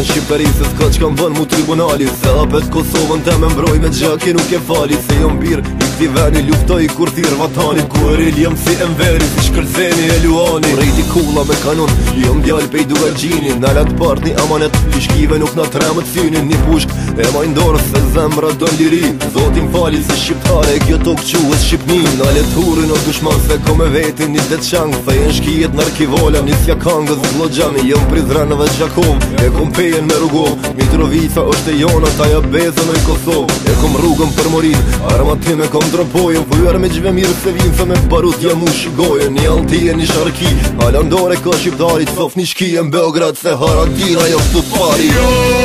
në Shqipëri se s'ka që kam vënë mu tribunali Se apet Kosovën të me mbroj me gjaki nuk e fali Se jom birë ti veni Luftoj kur thirë vatani Kur i ljem fi e mveri Ti shkërtheni e luani Kur e ti kula me kanon Jom djallë pej duve gjinin Në latë part një amanet Ti shkive nuk na tremë të thynin Një pushk e majndorë Se zemra do në liri Zotin fali se shqiptare Kjo tok që e shqipni Në letë huri në dushman Se ko me veti një dhe qang Fejen shkijet në arkivolem Një thja kangë dhe zlo gjami Jom prizrenëve gjakom E kom pejen me rugom Mitrovica është e jona Ta ja bezën e kosov E kom rrugën për morin Armatime kom ndro bojo po me gjve mirë se vinë Se me barut jam u shigojo Një alti e një sharki Halandore ka shqiptarit Sof një në Beograd Se haradina jo këtu pari Jo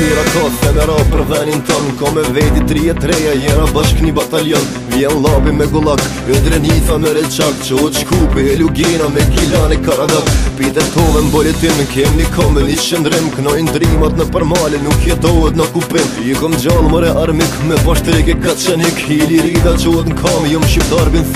tira kod Se për venin ton Ko me veti tri e treja Jena bashk një batalion Vjen lobi me gulak Jo njitha me reqak Qo o qkupi e lugina me kilane karadak Pite tove mbolitin Në kem një kome një shëndrim Kënojnë drimat në përmali Nuk jetohet në kupim I kom gjallë mëre armik Me bashk të reke ka qenik Hili rida qo o të në kam Jo shqiptar bin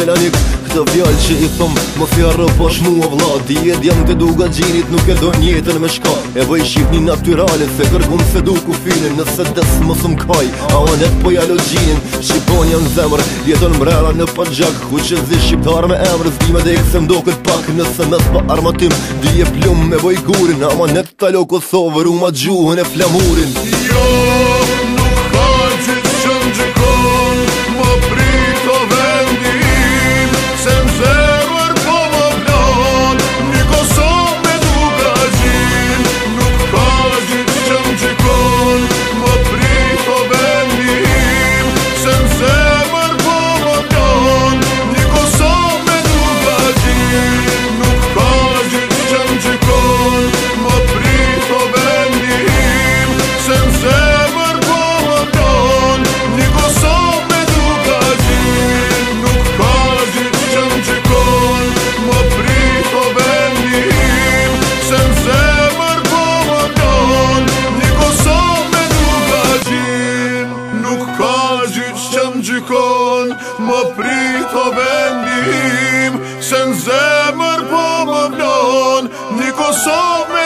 Të vjallë që i thëmë Më fjarë pash mua vla Djet jam të duga gjinit nuk e dojnë jetën me shka E vaj shqip një naturalit Se kërgum se du ku finin Nëse desë më thëmë kaj A net po jalo gjinin Shqipon janë zemër Djetën mrela në përgjak Ku që zi shqiptar me emrë Zdime dhe i këse mdo këtë pak Nëse mes pa armatim Dje plumë me vëj gurin A onet talo Kosovë, U gjuhën e flamurin jo! shikon Më prit o vendim Se në zemër po më vlon Një Kosovë me